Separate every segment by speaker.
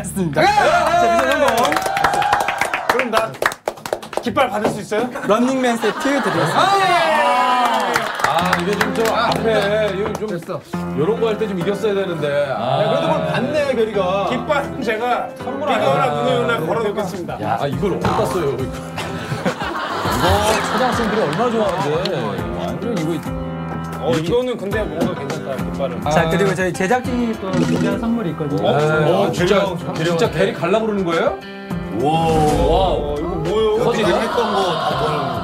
Speaker 1: 했습니다. 자, 미션 성공.
Speaker 2: 그럼 나 깃발 받을 수 있어요?
Speaker 1: 런닝맨 세트 드리겠습니다.
Speaker 3: 아 이게 좀 저 앞에 이거 좀 됐어. 이런 거 할 때 좀 이겼어야 되는데. 아,
Speaker 2: 그래도 뭘 받네 결이가. 깃발은 제가 비가오나 문효나 걸어놓겠습니다.
Speaker 3: 아 이걸 어디다 써요? 이거. 이거 초등학생들이 얼마나 좋아하는데. 완전 이거.
Speaker 2: 어 이거는 근데 뭔가 괜찮다 깃발은.
Speaker 1: 자, 그리고 저희 제작진이 또 준비한 선물이 있거든요.
Speaker 3: 어, 진짜 진짜 게리 갈라 그러는 거예요?
Speaker 2: 어 이거 뭐요?
Speaker 3: 커지
Speaker 4: 했던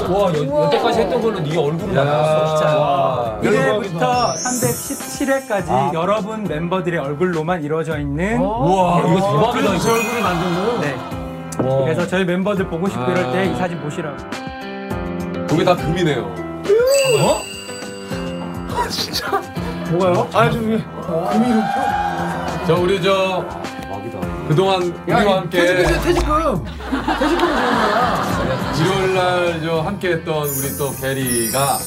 Speaker 3: 거와 여, 여태까지 했던 걸로 네 얼굴을 나왔어.
Speaker 1: 자,
Speaker 2: 여기서
Speaker 1: 1회부터 317회까지 여러분 멤버들의 얼굴로만 이루어져 있는
Speaker 3: 우와 이거 대박이다.
Speaker 2: 제 얼굴을 만든 거요?
Speaker 1: 네.
Speaker 3: 와.
Speaker 1: 그래서 저희 멤버들 보고 싶고 이럴 때 이 사진 보시라고.
Speaker 3: 그게 다 금이네요.
Speaker 2: 뭐가요? 아 저기
Speaker 3: 저 우리 저 그동안 우리와 함께
Speaker 4: 퇴직금
Speaker 3: 일요일 날저 함께했던 우리 또 게리가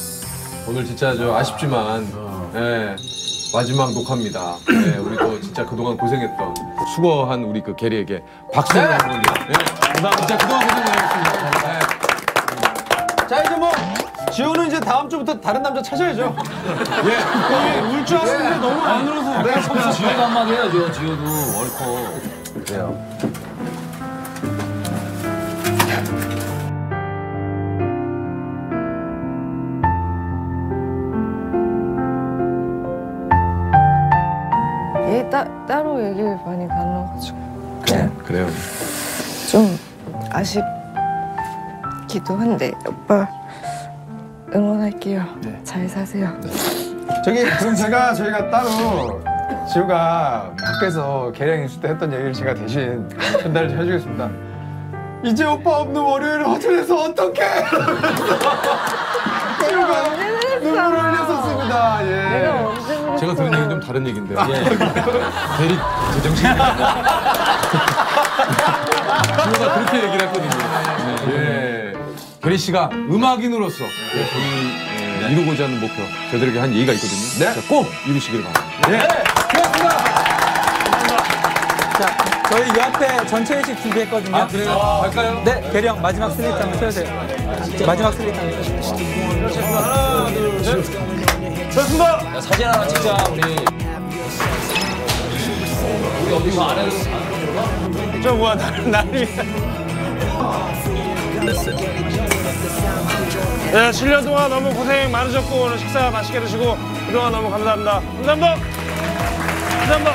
Speaker 3: 오늘 진짜 저 아쉽지만 예, 마지막 녹화입니다. 예, 우리 또 진짜 그동안 고생했던 수고한 우리 그 게리에게 박수를 한번 올려. 예, 진짜 그동안 고생 많으셨습니다. 예.
Speaker 4: 자 이제 뭐 지호는 이제 다음 주부터 다른 남자 찾아야죠
Speaker 2: 울줄 알았는데 너무 안 울어서.
Speaker 3: 지호도 한마디 해야죠. 지호도 월커. 그래요.
Speaker 5: 얘 따, 따로 얘기를 많이 나눠가지고
Speaker 3: 네, 그래요.
Speaker 5: 좀 아쉽 기도 한데 오빠 응원할게요. 잘 사세요.
Speaker 4: 저기 그럼 제가 저희가 따로 지호가 밖에서 계량 있을 때 했던 얘기를 제가 대신 전달을 좀 해주겠습니다 이제 오빠 없는 월요일 호텔에서 어떡해 지호가 눈물을 흘렸었습니다 예.
Speaker 3: 제가 들은 얘기는 좀 다른 얘기인데. 게리 제정신이 지호가 그렇게 얘기를 했거든요. 예. 게리 씨가 음악인으로서 저희 예, 이루고자 하는 목표 저희들에게 한 얘기가 있거든요.
Speaker 4: 네.
Speaker 3: 자, 꼭 이루시길 바랍니다.
Speaker 1: 자, 저희 이 앞에 전체 회식 준비했거든요.
Speaker 3: 아 그래요? 갈까요?
Speaker 1: 네, 형 마지막 슬레이트 한번 쳐주세요. 마지막 슬레이트 한번 쳐주세요.
Speaker 2: 좋습니다.
Speaker 3: 사진 하나 찍자 우리. 우리 어디 안 해도
Speaker 2: 저 뭐야 나를 나를 위해. 네, 7년 동안 너무 고생 많으셨고 오늘 식사 맛있게 드시고 그동안 너무 감사합니다. 감사합니다. 감사합니다.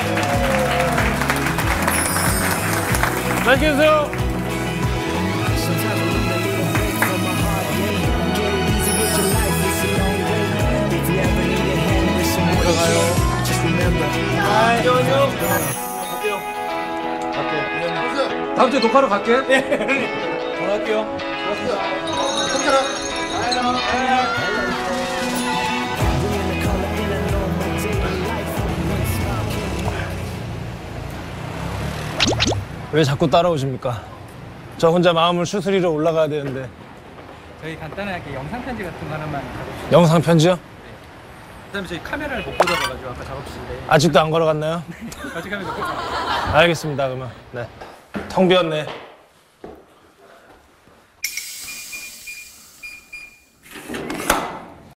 Speaker 2: 맛있게 드세요.
Speaker 3: 다음 주에 녹화로 갈게.
Speaker 1: 전화할게요.
Speaker 2: 왜 자꾸 따라오십니까? 저 혼자 마음을 추스리러 올라가야 되는데
Speaker 1: 저희 간단하게 영상 편지 같은 거 하나만 가봅시다.
Speaker 2: 영상 편지요?
Speaker 1: 그다음에 저희 카메라를 못 꽂아봐가지고 아까 작업실에
Speaker 2: 아직도 안 걸어갔나요?
Speaker 1: 아직 하면 좋겠어요.
Speaker 2: 알겠습니다 그러면 네. 텅 비었네